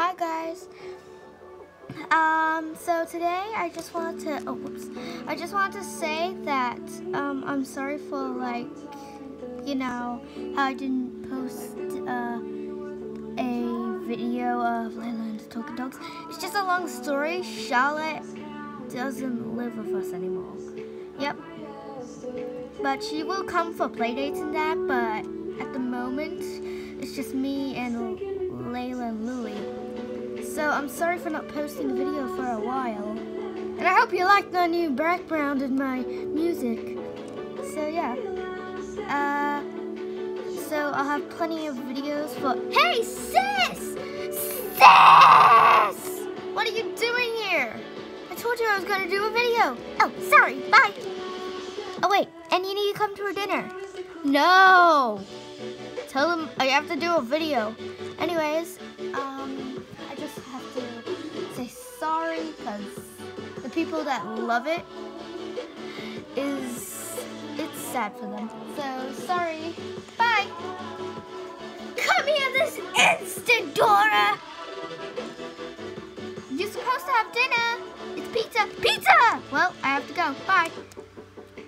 Hi guys. Um, so today I just wanted to, oh whoops, I just wanted to say that um, I'm sorry for like, you know, how I didn't post uh, a video of Layla and Talking Dogs. It's just a long story. Charlotte doesn't live with us anymore. Yep. But she will come for playdates and that, but at the moment, it's just me and Layla I'm sorry for not posting a video for a while. And I hope you like the new background in my music. So yeah. Uh, so I'll have plenty of videos for... Hey, sis! Sis! What are you doing here? I told you I was going to do a video. Oh, sorry. Bye. Oh, wait. And you need to come to her dinner. No. Tell them I have to do a video. Anyways, um, I just because the people that love it is, it's sad for them. So, sorry. Bye. Come here this instant, Dora. You're supposed to have dinner. It's pizza. Pizza! Well,